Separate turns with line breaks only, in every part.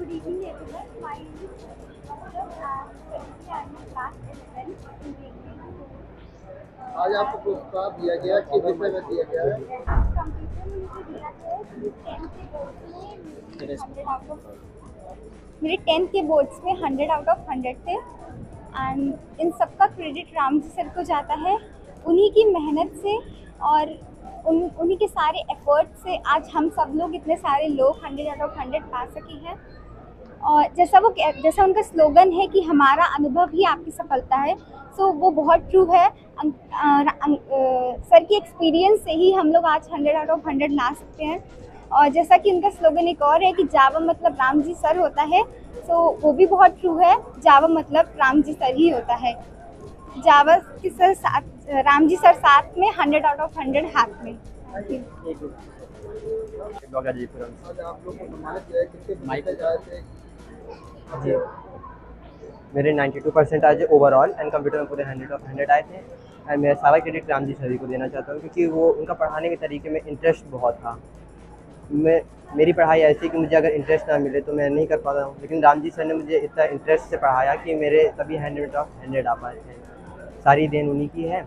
Good evening everyone. My name is आज आपको पुरस्कार दिया गया कि दिया गया है?
दिया गया मेरे टेंथ के बोर्ड्स में हंड्रेड आउट ऑफ़ हंड्रेड थे। एंड इन सबका क्रेडिट राम जी सर को जाता है। उन्हीं की मेहनत से और उन उन्हीं के सारे एफर्ट से आज हम सब लोग इतने सारे लोग हंड्रेड आउट ऑफ़ हंड्रेड पा सके हैं। और जैसा वो जैसा उनका स्लोगन है कि हमारा अनुभव ही आपकी सफलता है सो वो बहुत ट्रू है। अं- अ, अं- सर की एक्सपीरियंस से ही हम लोग आज हंड्रेड आउट ऑफ़ हंड्रेड ला सकते हैं। और जैसा कि उनका स्लोगन एक और है कि जावा मतलब राम जी सर होता है सो वो भी बहुत ट्रू है। जावा मतलब राम जी सर ही होता है। जावा की सर साथ राम जी सर साथ में हंड्रेड आउट ऑफ़ हंड्रेड हाथ में।
आप लोग
जी। मेरे 92 परसेंट आज ओवरऑल एंड कंप्यूटर में पूरे हंड्रेड ऑफ़ हंड्रेड आए थे। एंड मैं सारा क्रेडिट राम जी सर को देना चाहता हूँ, क्योंकि वो उनका पढ़ाने के तरीके में इंटरेस्ट बहुत था। मैं मेरी पढ़ाई ऐसी कि मुझे अगर इंटरेस्ट ना मिले तो मैं नहीं कर पाता हूँ। लेकिन राम जी सर ने मुझे इतना इंटरेस्ट से पढ़ाया कि मेरे तभी हंड्रेड ऑफ़ हंड्रेड आ पाए थे सारी देन उन्हीं की है।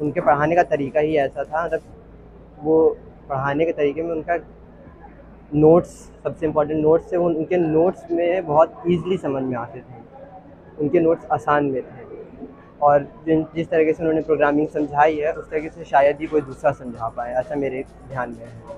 उनके पढ़ाने का तरीका ही ऐसा था मतलब वो पढ़ाने के तरीके में उनका नोट्स सबसे इंपॉर्टेंट नोट्स थे उनके नोट्स में बहुत ईजिली समझ में आते थे। उनके नोट्स आसान में थे। और जिन, जिस तरीके से उन्होंने प्रोग्रामिंग समझाई है, उस तरीके से शायद ही कोई दूसरा समझा पाए, ऐसा मेरे ध्यान में है।